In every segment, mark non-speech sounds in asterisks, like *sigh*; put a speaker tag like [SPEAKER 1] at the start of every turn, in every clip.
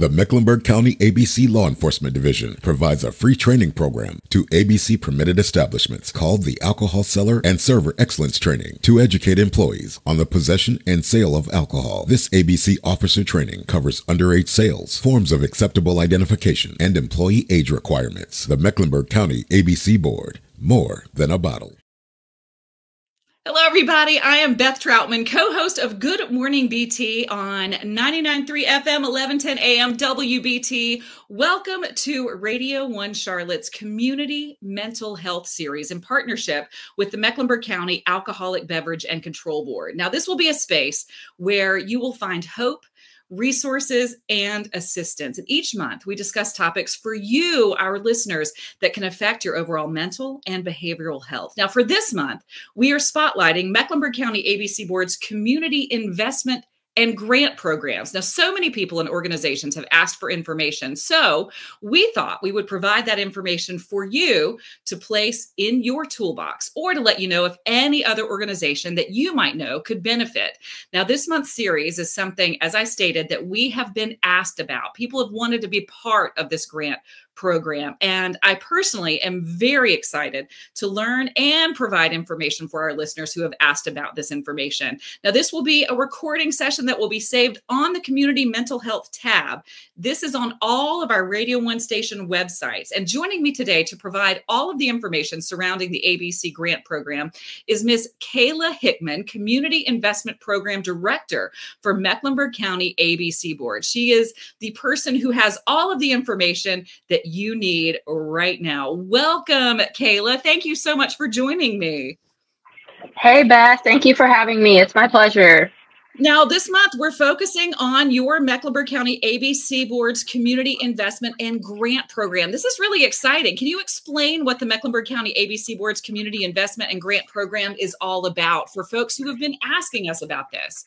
[SPEAKER 1] The Mecklenburg County ABC Law Enforcement Division provides a free training program to ABC permitted establishments called the Alcohol Seller and Server Excellence Training to educate employees on the possession and sale of alcohol. This ABC officer training covers underage sales, forms of acceptable identification, and employee age requirements. The Mecklenburg County ABC Board, more than a bottle.
[SPEAKER 2] Hello, everybody. I am Beth Troutman, co host of Good Morning BT on 99.3 FM, 1110 AM WBT. Welcome to Radio 1 Charlotte's Community Mental Health Series in partnership with the Mecklenburg County Alcoholic Beverage and Control Board. Now, this will be a space where you will find hope resources, and assistance. And each month, we discuss topics for you, our listeners, that can affect your overall mental and behavioral health. Now, for this month, we are spotlighting Mecklenburg County ABC Board's Community Investment and grant programs. Now, so many people and organizations have asked for information. So, we thought we would provide that information for you to place in your toolbox or to let you know if any other organization that you might know could benefit. Now, this month's series is something, as I stated, that we have been asked about. People have wanted to be part of this grant program. And I personally am very excited to learn and provide information for our listeners who have asked about this information. Now, this will be a recording session that will be saved on the Community Mental Health tab. This is on all of our Radio One Station websites. And joining me today to provide all of the information surrounding the ABC grant program is Ms. Kayla Hickman, Community Investment Program Director for Mecklenburg County ABC Board. She is the person who has all of the information that you need right now. Welcome, Kayla. Thank you so much for joining me.
[SPEAKER 3] Hey, Beth. Thank you for having me. It's my pleasure.
[SPEAKER 2] Now, this month, we're focusing on your Mecklenburg County ABC Board's Community Investment and Grant Program. This is really exciting. Can you explain what the Mecklenburg County ABC Board's Community Investment and Grant Program is all about for folks who have been asking us about this?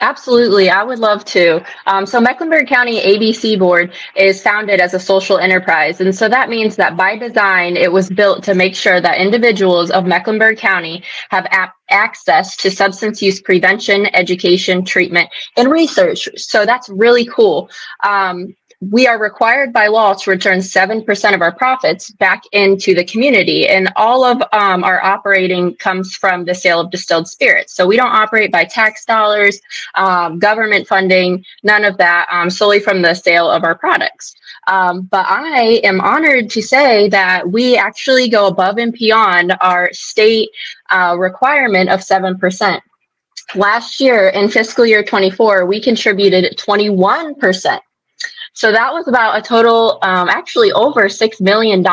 [SPEAKER 3] Absolutely, I would love to. Um, so, Mecklenburg County ABC Board is founded as a social enterprise. And so that means that by design, it was built to make sure that individuals of Mecklenburg County have ap- access to substance use prevention, education, treatment, and research. So, that's really cool. Um, we are required by law to return 7% of our profits back into the community. And all of um, our operating comes from the sale of distilled spirits. So we don't operate by tax dollars, um, government funding, none of that, um, solely from the sale of our products. Um, but I am honored to say that we actually go above and beyond our state uh, requirement of 7%. Last year in fiscal year 24, we contributed 21% so that was about a total, um, actually over $6 million.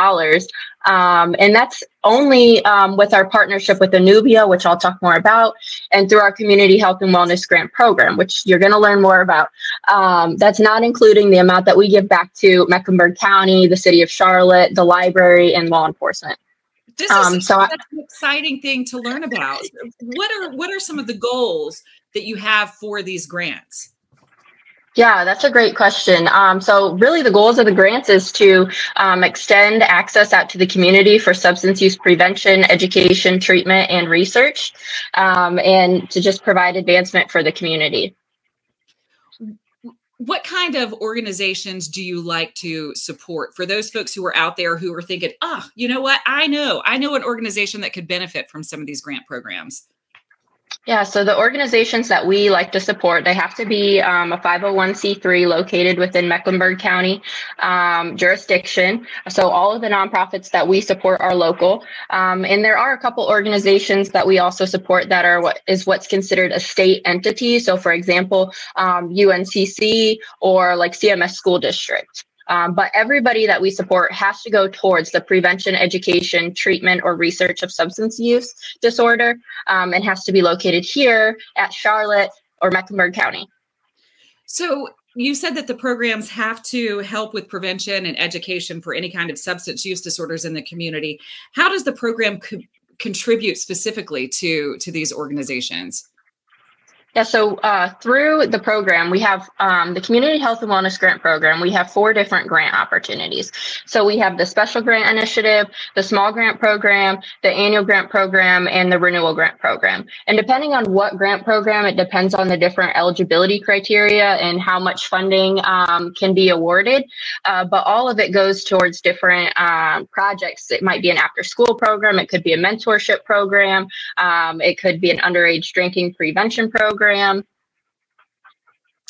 [SPEAKER 3] Um, and that's only um, with our partnership with Anuvia, which I'll talk more about, and through our Community Health and Wellness Grant Program, which you're going to learn more about. Um, that's not including the amount that we give back to Mecklenburg County, the City of Charlotte, the library, and law enforcement.
[SPEAKER 2] This is um, so an exciting thing to learn about. What are what are some of the goals that you have for these grants?
[SPEAKER 3] Yeah, that's a great question. Um, so, really, the goals of the grants is to um, extend access out to the community for substance use prevention, education, treatment, and research, um, and to just provide advancement for the community.
[SPEAKER 2] What kind of organizations do you like to support for those folks who are out there who are thinking, oh, you know what? I know, I know an organization that could benefit from some of these grant programs?
[SPEAKER 3] Yeah, so the organizations that we like to support, they have to be um, a 501c3 located within Mecklenburg County um, jurisdiction. So all of the nonprofits that we support are local. Um, and there are a couple organizations that we also support that are what is what's considered a state entity. So for example, UNCC um, or like CMS School District. Um, but everybody that we support has to go towards the prevention, education, treatment, or research of substance use disorder um, and has to be located here at Charlotte or Mecklenburg County.
[SPEAKER 2] So you said that the programs have to help with prevention and education for any kind of substance use disorders in the community. How does the program co- contribute specifically to to these organizations?
[SPEAKER 3] Yeah, so uh, through the program, we have um, the Community Health and Wellness Grant Program. We have four different grant opportunities. So we have the Special Grant Initiative, the Small Grant Program, the Annual Grant Program, and the Renewal Grant Program. And depending on what grant program, it depends on the different eligibility criteria and how much funding um, can be awarded. Uh, but all of it goes towards different um, projects. It might be an after school program, it could be a mentorship program, um, it could be an underage drinking prevention program program.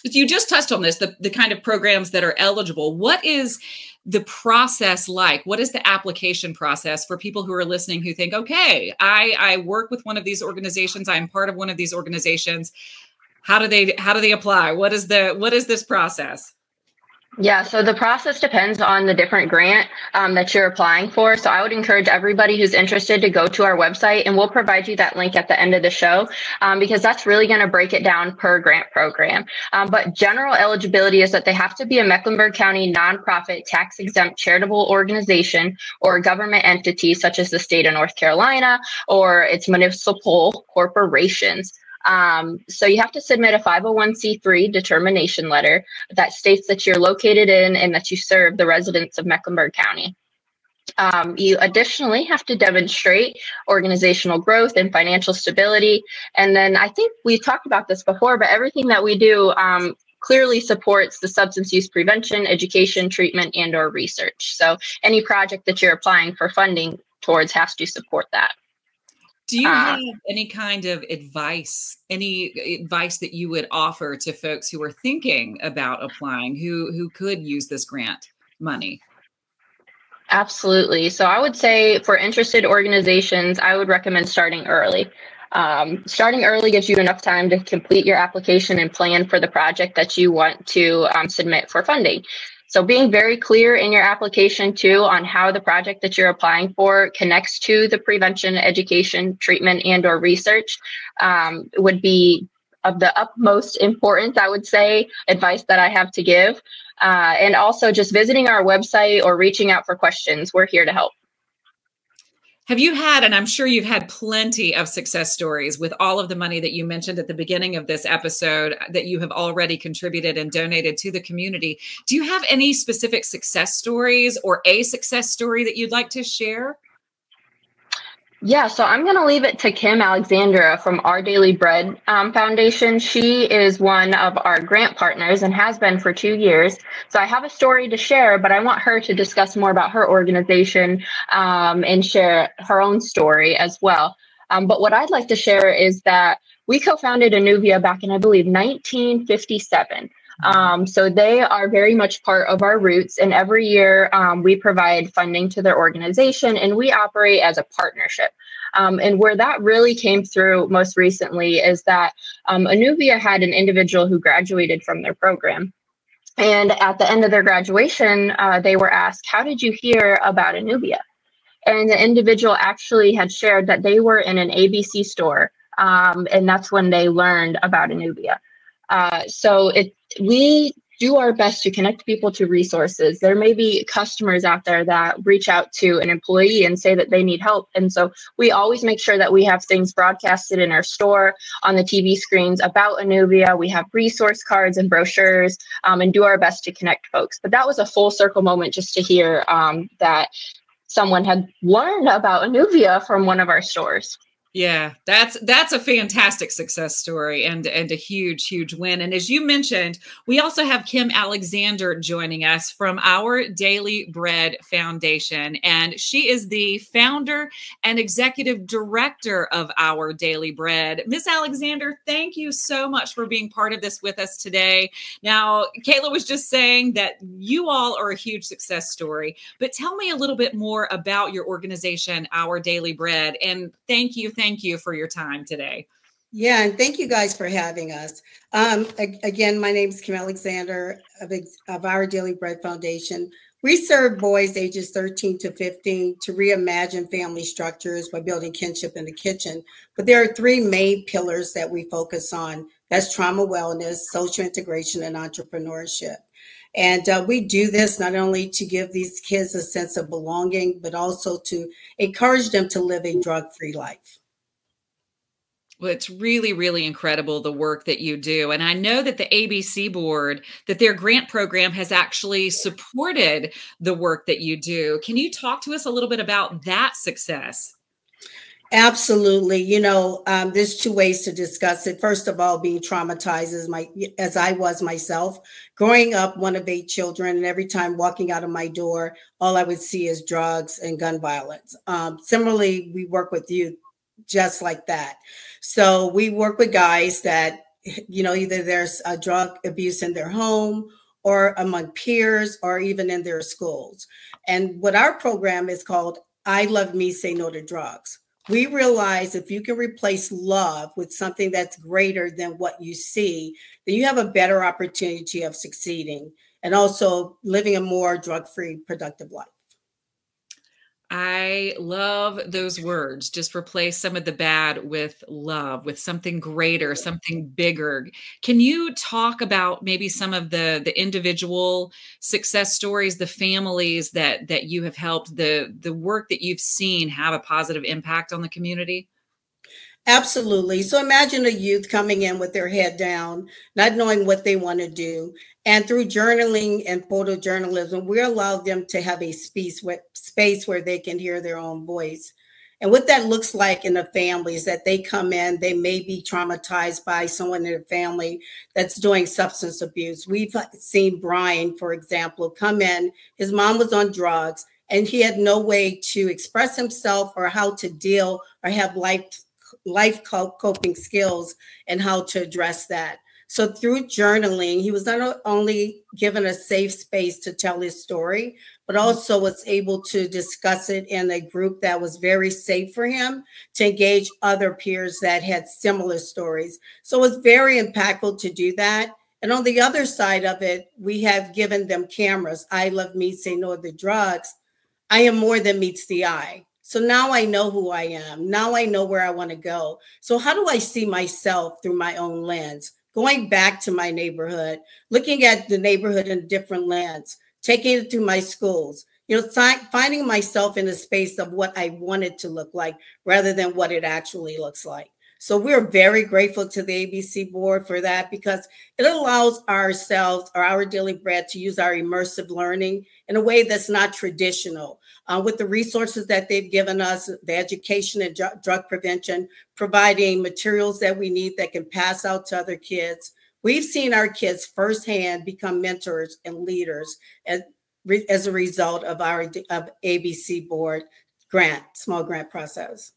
[SPEAKER 2] You just touched on this, the, the kind of programs that are eligible. What is the process like? What is the application process for people who are listening who think, okay, I, I work with one of these organizations, I'm part of one of these organizations. How do they how do they apply? What is the what is this process?
[SPEAKER 3] Yeah, so the process depends on the different grant um, that you're applying for. So I would encourage everybody who's interested to go to our website and we'll provide you that link at the end of the show um, because that's really going to break it down per grant program. Um, but general eligibility is that they have to be a Mecklenburg County nonprofit tax exempt charitable organization or government entity such as the state of North Carolina or its municipal corporations. Um, so you have to submit a 501c3 determination letter that states that you're located in and that you serve the residents of Mecklenburg County. Um, you additionally have to demonstrate organizational growth and financial stability. And then I think we've talked about this before, but everything that we do um, clearly supports the substance use prevention, education, treatment, and or research. So any project that you're applying for funding towards has to support that.
[SPEAKER 2] Do you uh, have any kind of advice, any advice that you would offer to folks who are thinking about applying, who who could use this grant money?
[SPEAKER 3] Absolutely. So I would say for interested organizations, I would recommend starting early. Um, starting early gives you enough time to complete your application and plan for the project that you want to um, submit for funding. So being very clear in your application too on how the project that you're applying for connects to the prevention, education, treatment, and or research um, would be of the utmost importance, I would say, advice that I have to give. Uh, and also just visiting our website or reaching out for questions. We're here to help.
[SPEAKER 2] Have you had, and I'm sure you've had plenty of success stories with all of the money that you mentioned at the beginning of this episode that you have already contributed and donated to the community. Do you have any specific success stories or a success story that you'd like to share?
[SPEAKER 3] Yeah, so I'm going to leave it to Kim Alexander from Our Daily Bread um, Foundation. She is one of our grant partners and has been for two years. So I have a story to share, but I want her to discuss more about her organization um, and share her own story as well. Um, but what I'd like to share is that we co founded Anuvia back in, I believe, 1957. Um, so they are very much part of our roots. And every year um, we provide funding to their organization and we operate as a partnership. Um, and where that really came through most recently is that um, Anuvia had an individual who graduated from their program. And at the end of their graduation, uh, they were asked, How did you hear about Anuvia? And the individual actually had shared that they were in an ABC store. Um, and that's when they learned about Anuvia. Uh, so it we do our best to connect people to resources. There may be customers out there that reach out to an employee and say that they need help. And so we always make sure that we have things broadcasted in our store on the TV screens about Anuvia. We have resource cards and brochures um, and do our best to connect folks. But that was a full circle moment just to hear um, that someone had learned about Anuvia from one of our stores.
[SPEAKER 2] Yeah, that's that's a fantastic success story and and a huge huge win. And as you mentioned, we also have Kim Alexander joining us from our Daily Bread Foundation and she is the founder and executive director of our Daily Bread. Miss Alexander, thank you so much for being part of this with us today. Now, Kayla was just saying that you all are a huge success story, but tell me a little bit more about your organization, Our Daily Bread, and thank you thank you for your time today.
[SPEAKER 4] Yeah, and thank you guys for having us. Um, again, my name is Kim Alexander of, of Our Daily Bread Foundation. We serve boys ages 13 to 15 to reimagine family structures by building kinship in the kitchen. But there are three main pillars that we focus on that's trauma wellness, social integration, and entrepreneurship. And uh, we do this not only to give these kids a sense of belonging, but also to encourage them to live a drug free life.
[SPEAKER 2] Well, it's really, really incredible the work that you do. And I know that the ABC board, that their grant program has actually supported the work that you do. Can you talk to us a little bit about that success?
[SPEAKER 4] Absolutely. You know, um, there's two ways to discuss it. First of all, being traumatized as my as I was myself, growing up one of eight children, and every time walking out of my door, all I would see is drugs and gun violence. Um, similarly, we work with youth just like that. So we work with guys that, you know, either there's a drug abuse in their home or among peers or even in their schools. And what our program is called, I Love Me, Say No to Drugs we realize if you can replace love with something that's greater than what you see, then you have a better opportunity of succeeding and also living a more drug free, productive life.
[SPEAKER 2] I love those words. Just replace some of the bad with love, with something greater, something bigger. Can you talk about maybe some of the the individual success stories, the families that that you have helped, the the work that you've seen have a positive impact on the community?
[SPEAKER 4] Absolutely. So imagine a youth coming in with their head down, not knowing what they want to do. And through journaling and photojournalism, we allow them to have a space where, space where they can hear their own voice. And what that looks like in the family is that they come in, they may be traumatized by someone in their family that's doing substance abuse. We've uh, seen Brian, for example, come in, his mom was on drugs, and he had no way to express himself or how to deal or have life life coping skills and how to address that. So through journaling, he was not only given a safe space to tell his story, but mm-hmm. also was able to discuss it in a group that was very safe for him to engage other peers that had similar stories. So it was very impactful to do that. And on the other side of it, we have given them cameras. I love me, say no to drugs. I am more than meets the eye. So now I know who I am. Now I know where I want to go. So, how do I see myself through my own lens? Going back to my neighborhood, looking at the neighborhood in different lens, taking it to my schools, you know, finding myself in a space of what I want it to look like rather than what it actually looks like. So we're very grateful to the ABC board for that because it allows ourselves or our daily bread to use our immersive learning in a way that's not traditional. Uh, with the resources that they've given us, the education and dr- drug prevention, providing materials that we need that can pass out to other kids. We've seen our kids firsthand become mentors and leaders as, as a result of our of ABC board grant, small grant process.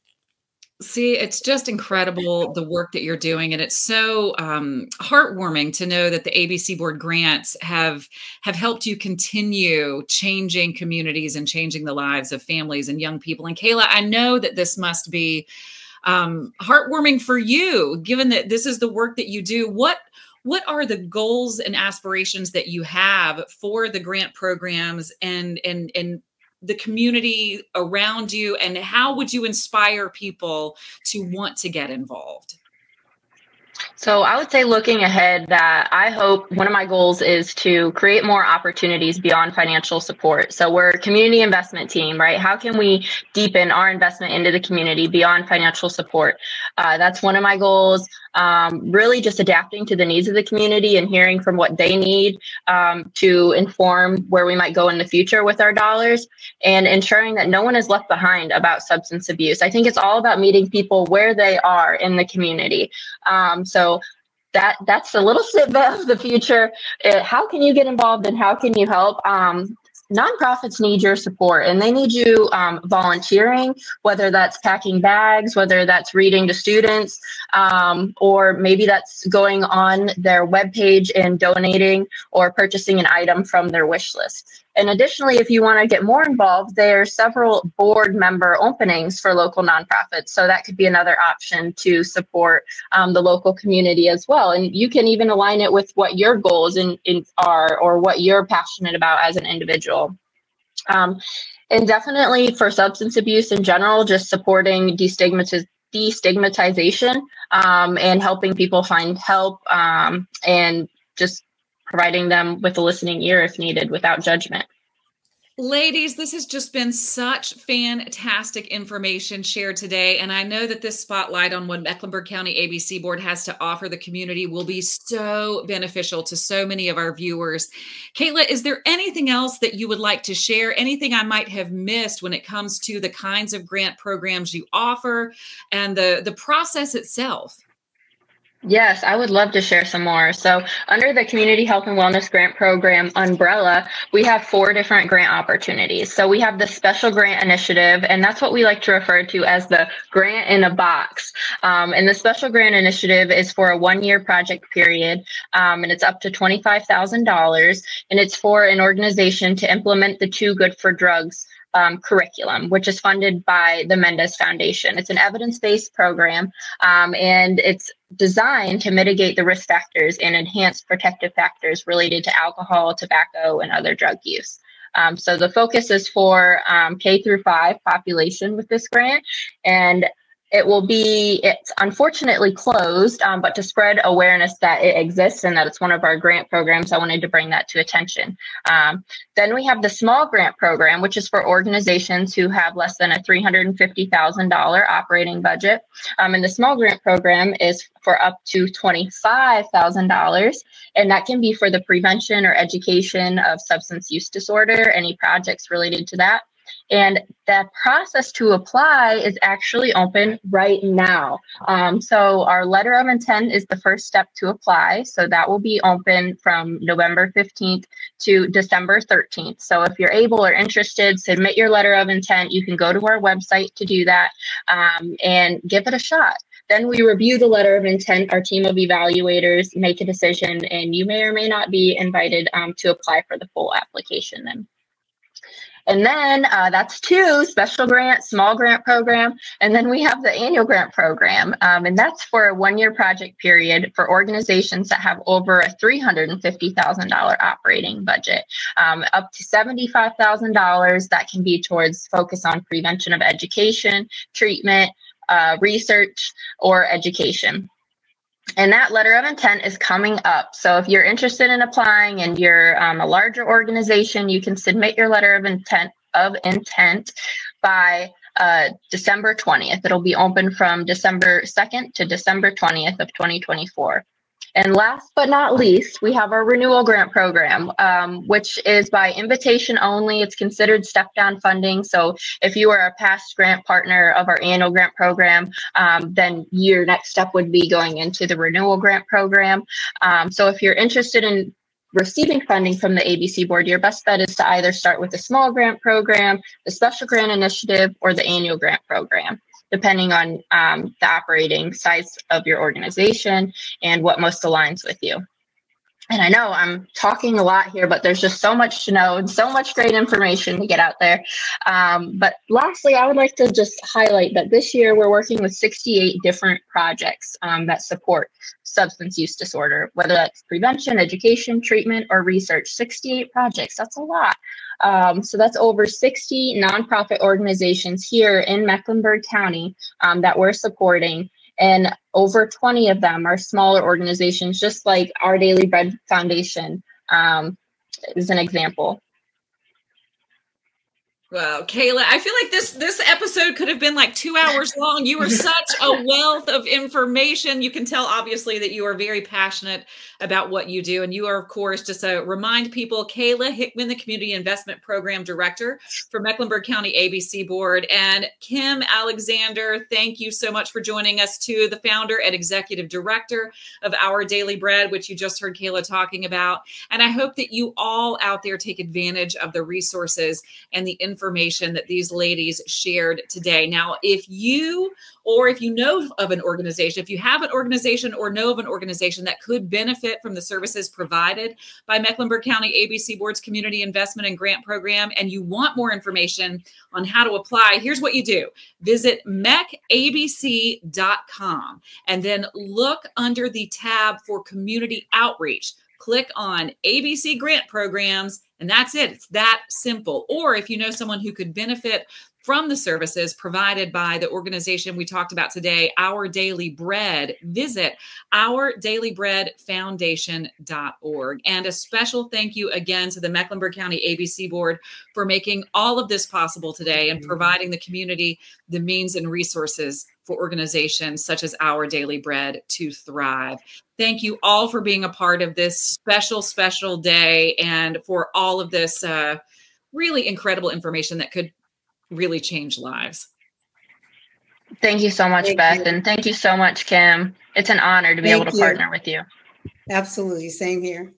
[SPEAKER 2] See, it's just incredible the work that you're doing, and it's so um, heartwarming to know that the ABC Board grants have have helped you continue changing communities and changing the lives of families and young people. And Kayla, I know that this must be um, heartwarming for you, given that this is the work that you do. What what are the goals and aspirations that you have for the grant programs and and and the community around you and how would you inspire people to want to get involved
[SPEAKER 3] so I would say looking ahead that I hope one of my goals is to create more opportunities beyond financial support. So we're a community investment team, right? How can we deepen our investment into the community beyond financial support? Uh, that's one of my goals. Um, really just adapting to the needs of the community and hearing from what they need um, to inform where we might go in the future with our dollars and ensuring that no one is left behind about substance abuse. I think it's all about meeting people where they are in the community. Um, so that that's a little *laughs* snippet of the future. Uh, how can you get involved and how can you help? Um, nonprofits need your support and they need you um, volunteering, whether that's packing bags, whether that's reading to students, um, or maybe that's going on their webpage and donating or purchasing an item from their wish list. And additionally, if you want to get more involved, there are several board member openings for local nonprofits. So that could be another option to support um, the local community as well. And you can even align it with what your goals in, in are or what you're passionate about as an individual. Um, and definitely for substance abuse in general, just supporting destigmatization destigmatization um, and helping people find help um, and just providing them with a listening ear if needed without judgment.
[SPEAKER 2] Ladies, this has just been such fantastic information shared today. And I know that this spotlight on what Mecklenburg County ABC Board has to offer the community will be so beneficial to so many of our viewers. Kayla, is there anything else that you would like to share? Anything I might have missed when it comes to the kinds of grant programs you offer and the, the process itself?
[SPEAKER 3] Yes, I would love to share some more. So, under the Community Health and Wellness Grant Program umbrella, we have four different grant opportunities. So, we have the Special Grant Initiative, and that's what we like to refer to as the grant in a box. Um, and the Special Grant Initiative is for a one year project period, um, and it's up to $25,000, and it's for an organization to implement the Too Good for Drugs um, curriculum, which is funded by the Mendez Foundation. It's an evidence based program um, and it's designed to mitigate the risk factors and enhance protective factors related to alcohol, tobacco, and other drug use. Um, so the focus is for um, K through five population with this grant, and it will be, it's unfortunately closed, um, but to spread awareness that it exists and that it's one of our grant programs, I wanted to bring that to attention. Um, then we have the small grant program, which is for organizations who have less than a $350,000 operating budget. Um, and the small grant program is for up to $25,000, and that can be for the prevention or education of substance use disorder, any projects related to that. And that process to apply is actually open right now. Um, so our letter of intent is the first step to apply. So that will be open from November 15th to December 13th. So if you're able or interested, submit your letter of intent. You can go to our website to do that um, and give it a shot. Then we review the letter of intent. Our team of evaluators make a decision, and you may or may not be invited um, to apply for the full application then. And then uh, that's two special grant, small grant program. And then we have the annual grant program. Um, and that's for a one year project period for organizations that have over a $350,000 operating budget, um, up to $75,000 that can be towards focus on prevention of education, treatment, uh, research, or education. And that letter of intent is coming up. So if you're interested in applying and you're um, a larger organization, you can submit your letter of intent of intent by uh, December 20th. It'll be open from December 2nd to December 20th of 2024. And last but not least, we have our renewal grant program, um, which is by invitation only. It's considered step down funding. So if you are a past grant partner of our annual grant program, um, then your next step would be going into the renewal grant program. Um, so if you're interested in receiving funding from the ABC board, your best bet is to either start with the small grant program, the special grant initiative, or the annual grant program depending on um, the operating size of your organization and what most aligns with you. And I know I'm talking a lot here, but there's just so much to know and so much great information to get out there. Um, but lastly, I would like to just highlight that this year we're working with 68 different projects um, that support substance use disorder, whether that's prevention, education, treatment, or research. 68 projects, that's a lot. Um, so that's over 60 nonprofit organizations here in Mecklenburg County um, that we're supporting. And over 20 of them are smaller organizations, just like Our Daily Bread Foundation um, is an example.
[SPEAKER 2] Wow, Kayla, I feel like this this episode could have been like two hours *laughs* long. You are such a wealth of information. You can tell, obviously, that you are very passionate about what you do, and you are, of course, just to remind people, Kayla Hickman, the Community Investment Program Director for Mecklenburg County ABC Board, and Kim Alexander. Thank you so much for joining us, too, the founder and executive director of Our Daily Bread, which you just heard Kayla talking about. And I hope that you all out there take advantage of the resources and the information information that these ladies shared today. Now, if you or if you know of an organization, if you have an organization or know of an organization that could benefit from the services provided by Mecklenburg County ABC Board's Community Investment and Grant Program, and you want more information on how to apply, here's what you do visit meckabc.com and then look under the tab for community outreach. Click on ABC Grant Programs and that's it. It's that simple. Or if you know someone who could benefit from the services provided by the organization we talked about today, Our Daily Bread. Visit ourdailybreadfoundation.org. And a special thank you again to the Mecklenburg County ABC Board for making all of this possible today and providing the community the means and resources for organizations such as Our Daily Bread to thrive. Thank you all for being a part of this special, special day and for all of this uh, really incredible information that could really change lives.
[SPEAKER 3] Thank you so much, thank Beth. You. And thank you so much, Kim. It's an honor to be thank able to you. partner with you.
[SPEAKER 4] Absolutely. Same here.